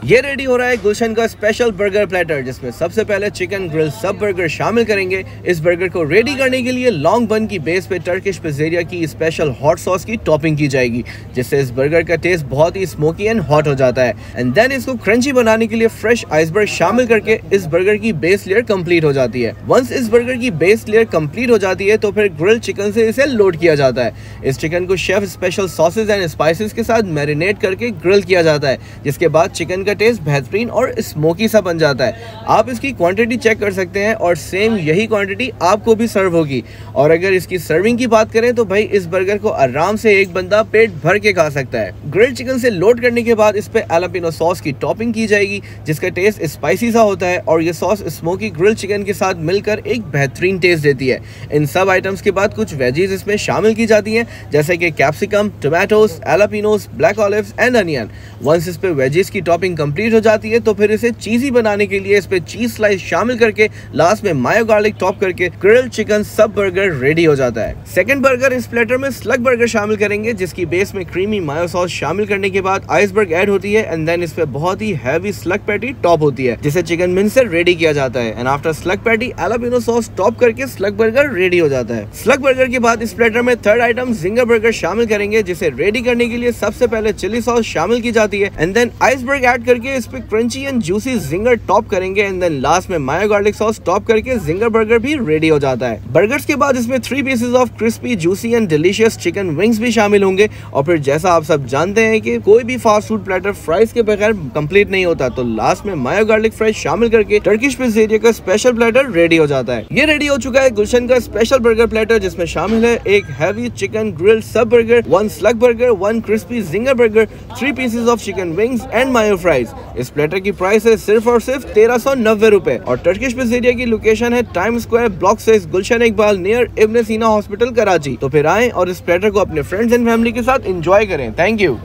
ये रेडी हो रहा है गुलशन का स्पेशल बर्गर प्लेटर जिसमें सबसे पहले चिकन ग्रिल सब बर्गर शामिल करेंगे। इस बर्गर को रेडी करने के लिए लॉन्ग बन की बेस पे टर्किश पिजेरिया की स्पेशल हॉट सॉस की टॉपिंग की जाएगी, जिससे इस बर्गर का टेस्ट बहुत ही स्मोकी एंड हॉट हो जाता है। एंड देन इसको क्रंची बनाने के लिए फ्रेश आइसबर्ग शामिल करके इस बर्गर की बेस लेयर कंप्लीट हो जाती है। वंस इस बर्गर की बेस लेयर कंप्लीट हो जाती है तो फिर ग्रिल चिकन से इसे लोड किया जाता है। इस चिकन को chef special sauces and spices के साथ मैरिनेट करके ग्रिल किया जाता है, जिसके बाद चिकन का टेस्ट बेहतरीन और स्मोकी सा बन जाता है। आप इसकी क्वांटिटी चेक कर सकते हैं और सेम यही क्वांटिटी आपको भी सर्व होगी। और अगर इसकी सर्विंग की बात करें तो भाई इस बर्गर को आराम से एक बंदा पेट भर के खा सकता है। ग्रिल्ड चिकन से लोड करने के बाद इस पे एलापिनो सॉस की टॉपिंग की जाएगी, जिसका टेस्ट स्पाइसी सा होता है और ये सॉस स्मोकी ग्रिल चिकन के साथ मिलकर एक बेहतरीन टेस्ट देती है। इन सब आइटम्स के बाद कुछ वेजीज इसमें शामिल की जाती हैं, जैसे कि capsicum tomatoes jalapenos black olive and onion once इस पे वेजीज की टॉपिंग कंप्लीट हो जाती है तो फिर इसे चीजी बनाने के लिए इस पे चीज़ स्लाइस शामिल करके लास्ट में मायो गार्लिक टॉप करके grill chicken sub burger ready हो जाता है। सेकंड बर्गर इस प्लेटर में स्लग बर्गर शामिल करेंगे, जिसकी बेस में क्रीमी मायो सॉस शामिल करने के बाद आइसबर्ग ऐड होती है एंड देन इस पे बहुत ही हैवी स्लग पैटी टॉप होती है, जिसे चिकन मिन से रेडी किया जाता है। And after slug patty jalapeno sauce top करके स्लग बर्गर रेडी हो जाता है। स्लग बर्गर के बाद इस प्लेटर में थर्ड आइटम जिंगर बर्गर शामिल करेंगे, जिसे रेडी करने के लिए सबसे पहले चिली सॉस शामिल की जाती है एंड देन आइसबर्ग ऐड करके इस पे crunchy and juicy zinger top करेंगे एंड देन लास्ट में मायो गार्लिक सॉस टॉप करके जिंगर बर्गर भी रेडी हो जाता है। बर्गर्स के बाद इसमें three pieces of crispy juicy and delicious chicken wings भी शामिल होंगे। और फिर जैसा आप सब जानते हैं कि कोई भी फास्ट फ़ूड प्लेटर फ्राइज के बगैर कंप्लीट नहीं होता तो लास्ट में मायो गार्लिक फ्राइज शामिल करके टर्किश पिज्जेरिया का स्पेशल प्लेटर रेडी हो जाता है। ये रेडी हो चुका है गुलशन का स्पेशल बर्गर प्लेटर जिसमें शामिल है एक heavy chicken grill sub burger one slug burger one crispy zinger burger three pieces of chicken wings and mayo fries इस प्लेटर की प्राइस है सिर्फ़ और सिर्फ़ तेरह सौ नब्बे रूपए। और टर्किश पिज्जेरिया की लोकेशन है टाइम स्क्वायर ब्लॉक से गुलशन इकबाल नियर इब्न सीना हॉस्पिटल कराची तो फिर आए और इस प्लेटर को अपने फ्रेंड्स एंड फैमिली के साथ इंजॉय करें। Thank you